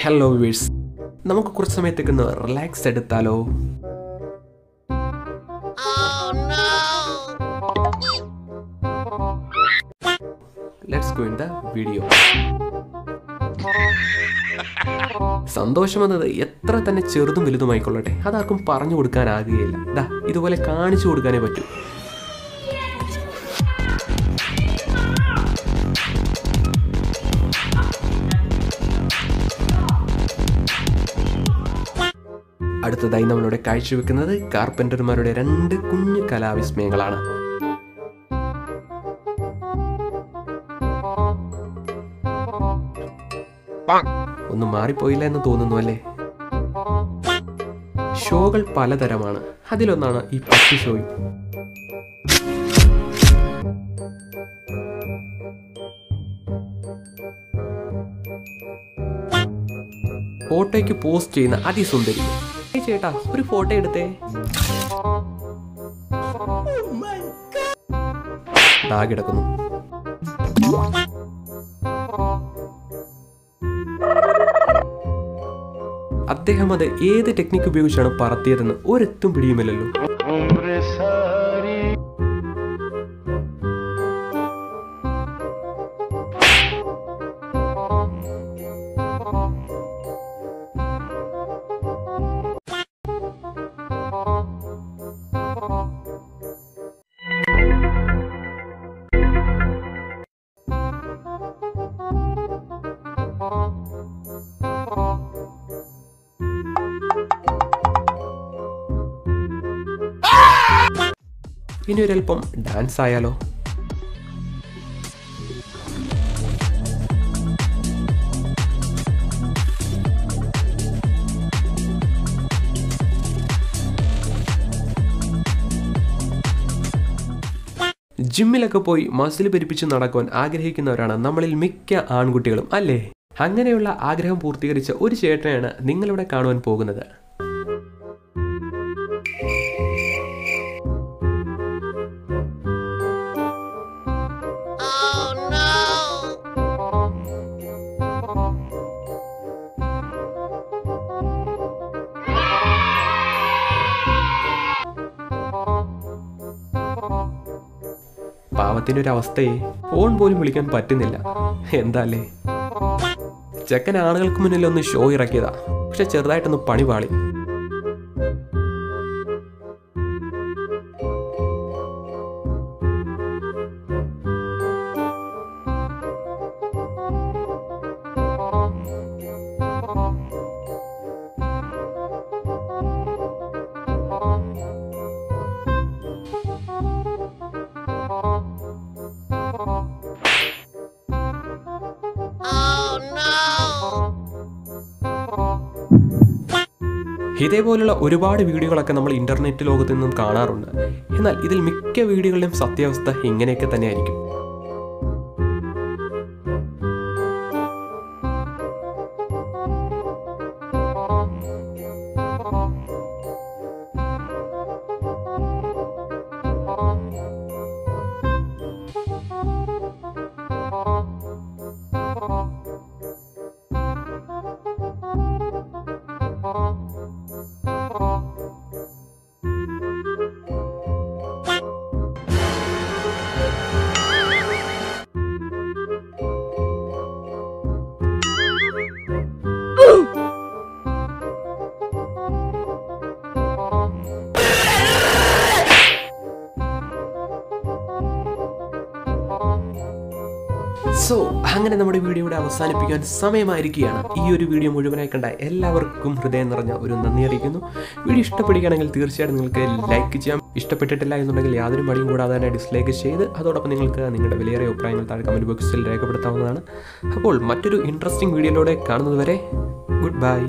Hello viewers നമുക്ക് കുറച്ച് സമയത്തേക്ക് ഒന്ന് റിലാക്സ് എടുത്താലോ? Let's go in the video സന്തോഷം എന്നത് എത്ര തന്നെ ചെറുതും വലുതുമായിക്കൊള്ളട്ടെ. അതാർക്കും പറഞ്ഞു കൊടുക്കാനാകുകയില്ല. ദാ ഇതുപോലെ കാണിച്ചു കൊടുക്കാനേ പറ്റൂ. അടുത്തതായി നമ്മളിവിടെ കാഴ്ചവെക്കുന്നത് കാർപ്പന്റർമാരുടെ രണ്ട് കുഞ്ഞു കലാവിസ്മയങ്ങളാണ്. ഒന്നും മാറിപ്പോയില്ല എന്ന് തോന്നുന്നു അല്ലേ? ഷോകൾ പലതരമാണ്. അതിലൊന്നാണ് ഈ പട്ടി ഷോയും ഫോട്ടോയ്ക്ക് പോസ്റ്റ് ചെയ്യുന്ന അതിസുന്ദരി. ചേട്ടാ ഒരു ഫോട്ടോ എടുത്തേ. ദാ കിടക്കുന്നു. അദ്ദേഹം അത് ഏത് ടെക്നിക്ക് ഉപയോഗിച്ചാണ് പറത്തിയതെന്ന് ഒരെത്തും പിടിയുമില്ലല്ലോ. ഇനി ഒരല്പം ഡാൻസ് ആയാലോ? ജിമ്മിലൊക്കെ പോയി മസിൽ പെരുപ്പിച്ച് നടക്കുവാൻ ആഗ്രഹിക്കുന്നവരാണ് നമ്മളിൽ മിക്ക ആൺകുട്ടികളും അല്ലേ? അങ്ങനെയുള്ള ആഗ്രഹം പൂർത്തീകരിച്ച ഒരു ചേട്ടനെയാണ് നിങ്ങളിവിടെ കാണുവാൻ പോകുന്നത്. പാവത്തിന്റെ ഒരു അവസ്ഥയെ ഫോൺ പോലും വിളിക്കാൻ പറ്റുന്നില്ല. എന്താല്ലേ? ചെക്കൻ ആളുകൾക്ക് മുന്നിൽ ഒന്ന് ഷോ ഇറക്കിയതാ. പക്ഷെ ചെറുതായിട്ടൊന്ന് പണി പാളി. ഇതേപോലുള്ള ഒരുപാട് വീഡിയോകളൊക്കെ നമ്മൾ ഇന്റർനെറ്റ് ലോകത്ത് നിന്നും കാണാറുണ്ട്. എന്നാൽ ഇതിൽ മിക്ക വീഡിയോകളുടെയും സത്യാവസ്ഥ ഇങ്ങനെയൊക്കെ തന്നെയായിരിക്കും. സോ അങ്ങനെ നമ്മുടെ വീഡിയോ ഇവിടെ അവസാനിപ്പിക്കാൻ സമയമായിരിക്കുകയാണ്. ഈ ഒരു വീഡിയോ മുഴുവനായി കണ്ട എല്ലാവർക്കും ഹൃദയം നിറഞ്ഞ ഒരു നന്ദി അറിയിക്കുന്നു. വീഡിയോ ഇഷ്ടപ്പെടുകയാണെങ്കിൽ തീർച്ചയായിട്ടും നിങ്ങൾക്ക് ലൈക്ക് ചെയ്യാം. ഇഷ്ടപ്പെട്ടിട്ടില്ല എന്നുണ്ടെങ്കിൽ യാതൊരു മടിയും കൂടാതെ തന്നെ ഡിസ്ലൈക്ക് ചെയ്ത് അതോടൊപ്പം നിങ്ങൾക്ക് നിങ്ങളുടെ വിലയേറിയ അഭിപ്രായങ്ങൾ താഴെ കമന്റ് ബോക്സിൽ രേഖപ്പെടുത്താവുന്നതാണ്. അപ്പോൾ മറ്റൊരു ഇൻട്രസ്റ്റിംഗ് വീഡിയോയിലൂടെ കാണുന്നതുവരെ ഗുഡ് ബൈ